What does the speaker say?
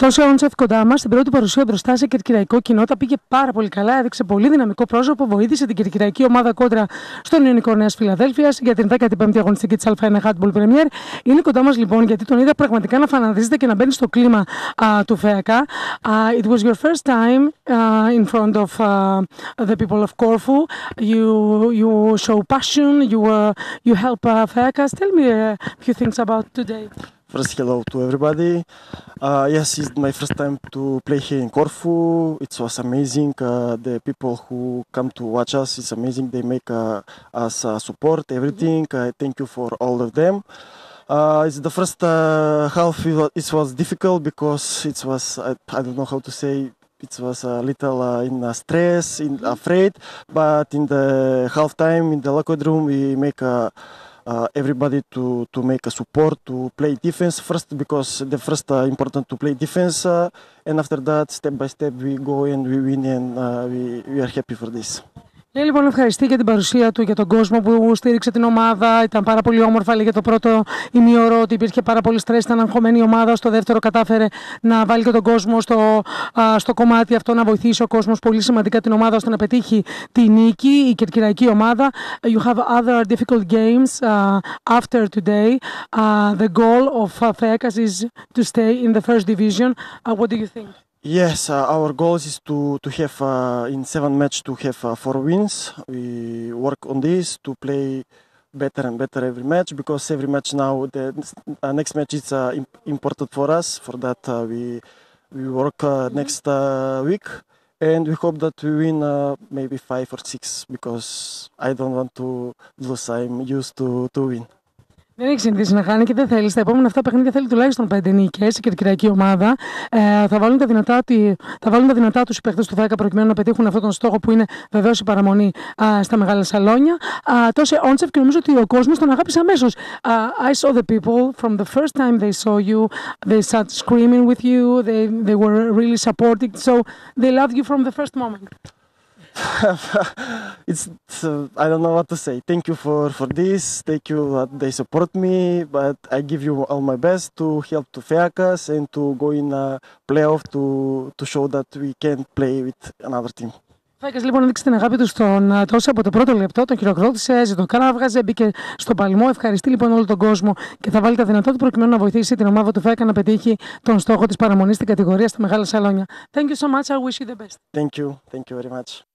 Τόσο ο Τσεφ κοντά μας, στην πρώτη παρουσία μπροστά σε κερκυραϊκό κοινό, τα πήγε πάρα πολύ καλά. Έδειξε πολύ δυναμικό πρόσωπο, βοήθησε την κερκυραϊκή ομάδα κόντρα στον Ιωνικό Νέας Φιλαδέλφιας για την 15η αγωνιστική της Α1 Handball Premier. Είναι κοντά μας λοιπόν, γιατί τον είδα πραγματικά να φανατίζεται και να μπαίνει στο κλίμα uh, του ΦΕΑΚΑ. Uh, it was your first time uh, in front of uh, the people of Corfu. You you show passion. You uh, you help uh, FEACA. Tell me a few things about today. First, hello to everybody. Uh, yes, it's my first time to play here in Corfu. It was amazing. Uh, the people who come to watch us, it's amazing. They make uh, us uh, support everything. I thank you for all of them. Uh, it's the first uh, half. It was, it was difficult because it was I, I don't know how to say. It was a little uh, in uh, stress, in afraid. But in the half time in the locker room, we make a uh, everybody to, to make a support to play defense first because the first uh, important to play defense uh, and after that step by step we go and we win and uh, we, we are happy for this. Λέει λοιπόν ευχαριστεί για την παρουσία του, για τον κόσμο που στήριξε την ομάδα. Ήταν πάρα πολύ όμορφα. Λέει για το πρώτο ημιωρό ότι υπήρχε πάρα πολύ στρες, ήταν αγχωμένη η ομάδα. Στο δεύτερο κατάφερε να βάλει και τον κόσμο στο, α, στο κομμάτι αυτό, να βοηθήσει ο κόσμος πολύ σημαντικά την ομάδα ώστε να πετύχει τη νίκη, η κερκυραϊκή ομάδα. You have other difficult games uh, after today. Uh, the goal of uh, FECAS is to stay in the first division. Uh, what do you think? Yes, uh, our goal is to to have uh, in seven match to have uh, four wins. We work on this to play better and better every match because every match now the uh, next match is uh, important for us. For that uh, we we work uh, next uh, week and we hope that we win uh, maybe five or six because I don't want to lose. I'm used to to win. Δεν έχει συνηθίσει να χάνει και δεν θέλεις. Στα επόμενα αυτά παιχνίδια θέλει τουλάχιστον πέντε νίκες η κερκυραϊκή ομάδα. Ε, θα βάλουν τα δυνατά, τη- θα βάλουν τα δυνατά τους οι παίχτε του 10 προκειμένου να πετύχουν αυτόν τον στόχο που είναι βεβαίως η παραμονή α, στα μεγάλα σαλόνια. Α, τόσο Όντσεφ και νομίζω ότι ο κόσμος τον αγάπησε αμέσως. I saw the people from the first time they saw you, they started screaming with you, they, they were really supporting, so they loved you from the first moment. it's uh, I don't know what to say. Thank you for for this. Thank you that they support me. But I give you all my best to help to Feakas and to go in a playoff to to show that we can play with another team. Φάκες λοιπόν έδειξε την αγάπη τους στον α, Τόση από το πρώτο λεπτό, τον χειροκρότησε, ζητοκάνα βγάζε, μπήκε στον παλμό. Ευχαριστεί λοιπόν όλο τον κόσμο και θα βάλει τα δυνατά του προκειμένου να βοηθήσει την ομάδα του Φάκα να πετύχει τον στόχο της παραμονής στην κατηγορία στα μεγάλα σαλόνια. Thank you so much. I wish you the best. Thank you. Thank you very much.